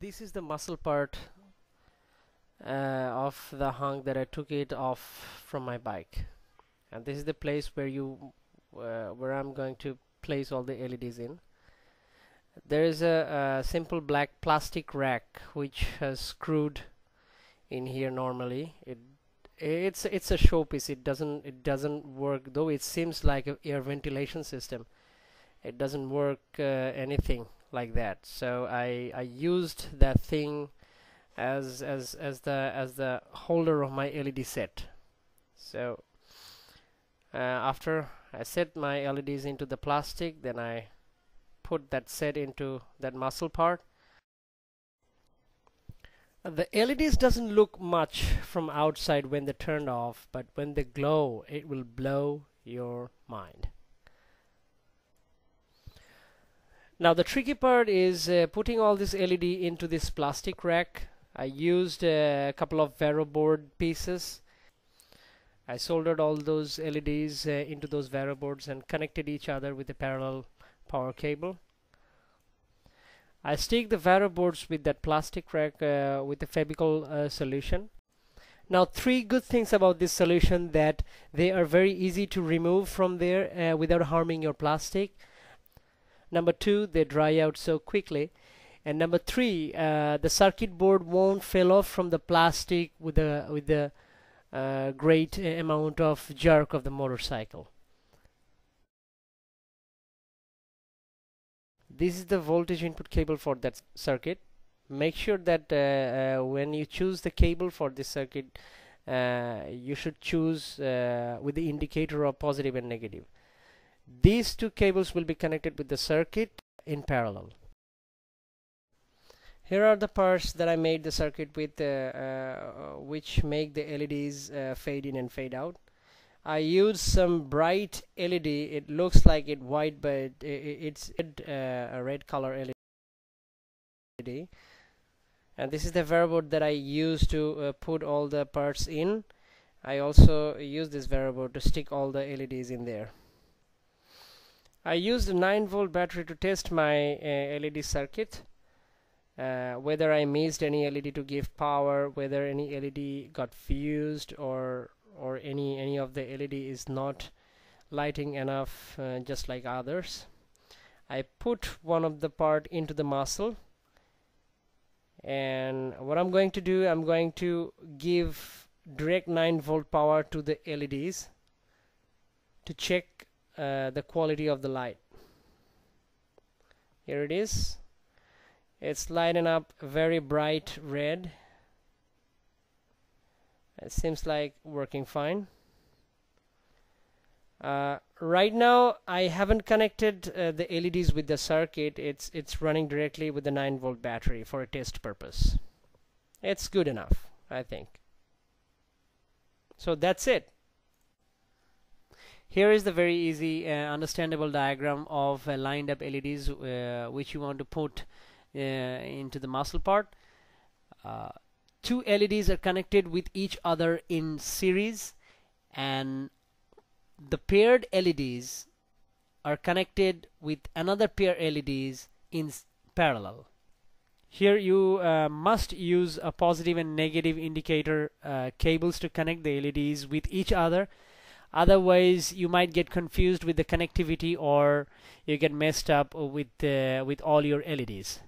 this is the muscle part uh, of the hunk that I took it off from my bike. And this is the place where you uh, where I'm going to place all the LEDs in. There is a, a, simple black plastic rack which has screwed in here normally. It it's it's a showpiece. It doesn't it doesn't work though it seems like an air ventilation system. It doesn't work uh, anything like that. So I I used that thing as as as the as the holder of my LED set. So uh, after I set my LEDs into the plastic then I put that set into that muscle part. The LEDs doesn't look much from outside when they're turned off but when they glow it will blow your mind now the tricky part is uh, putting all this LED into this plastic rack. I used a couple of Vero board pieces. I soldered all those LEDs uh, into those Vero boards and connected each other with a parallel power cable. I stick the Vero boards with that plastic rack uh, with the Fevicol uh, solution. Now three good things about this solution that they are very easy to remove from there uh, without harming your plastic number two they dry out so quickly. And number three uh, the circuit board won't fall off from the plastic with the with the uh, great amount of jerk of the motorcycle. This is the voltage input cable for that circuit. Make sure that uh, uh, when you choose the cable for this circuit uh, you should choose uh, with the indicator of positive and negative these two cables will be connected with the circuit in parallel. Here are the parts that I made the circuit with uh, uh, which make the LEDs uh, fade in and fade out. I used some bright LED it looks like it white but it's a red color LED and this is the Vero board that I used to uh, put all the parts in. I also use this Vero board to stick all the LEDs in there I used a 9 volt battery to test my uh, LED circuit uh, whether I missed any LED to give power whether any LED got fused or or any any of the LED is not lighting enough uh, just like others. I put one of the part into the muscle and what I'm going to do I'm going to give direct 9 volt power to the LEDs to check uh, the quality of the light. Here it is. It's lighting up very bright red. It seems like working fine. Uh, right now I haven't connected uh, the LEDs with the circuit. It's it's running directly with the 9 volt battery for a test purpose. It's good enough I think. So that's it here is the very easy uh, understandable diagram of uh, lined up LEDs uh, which you want to put uh, into the muscle part. Uh, two LEDs are connected with each other in series and the paired LEDs are connected with another pair LEDs in parallel. Here you uh, must use a positive and negative indicator cables to connect the LEDs with each other otherwise you might get confused with the connectivity or you get messed up with uh, with all your LEDs